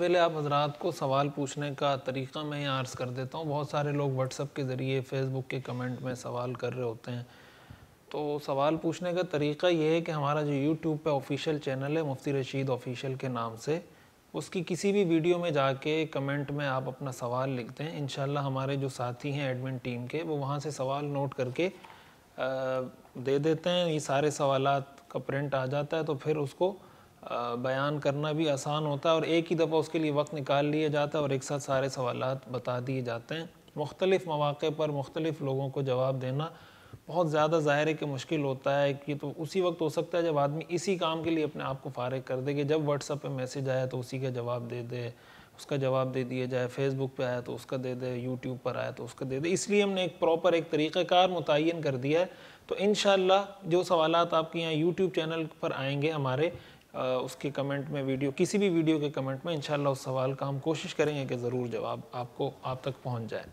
पहले आप हजरात को सवाल पूछने का तरीक़ा मैं यहाँ अर्ज़ कर देता हूँ। बहुत सारे लोग व्हाट्सअप के ज़रिए फ़ेसबुक के कमेंट में सवाल कर रहे होते हैं। तो सवाल पूछने का तरीक़ा ये है कि हमारा जो यूट्यूब पे ऑफिशियल चैनल है, मुफ्ती रशीद ऑफिशियल के नाम से, उसकी किसी भी वीडियो में जाके कमेंट में आप अपना सवाल लिखते हैं इन हमारे जो साथी हैं एडमिन टीम के, वो वहाँ से सवाल नोट करके दे देते हैं। ये सारे सवाल का प्रिंट आ जाता है तो फिर उसको बयान करना भी आसान होता है और एक ही दफ़ा उसके लिए वक्त निकाल लिया जाता है और एक साथ सारे सवाल बता दिए जाते हैं। मुख्तलिफ़ मौक़े पर मुख्तलिफ़ लोगों को जवाब देना बहुत ज़्यादा ज़ाहिर है कि मुश्किल होता है कि तो उसी वक्त हो सकता है जब आदमी इसी काम के लिए अपने आप को फ़ारग कर दे कि जब व्हाट्सअप पे मैसेज आया तो उसी का जवाब दे दे, उसका जवाब दे दिया जाए फेसबुक पे आया तो उसका दे दे यूट्यूब पर आया तो उसका दे दे। इसलिए हमने एक प्रॉपर एक तरीक़ाकार मुतन कर दिया है। तो इन जो सवाल आपके यहाँ यूट्यूब चैनल पर आएँगे हमारे उसके कमेंट में वीडियो किसी भी वीडियो के कमेंट में इंशाल्लाह उस सवाल का हम कोशिश करेंगे कि ज़रूर जवाब आपको, आप तक पहुँच जाए।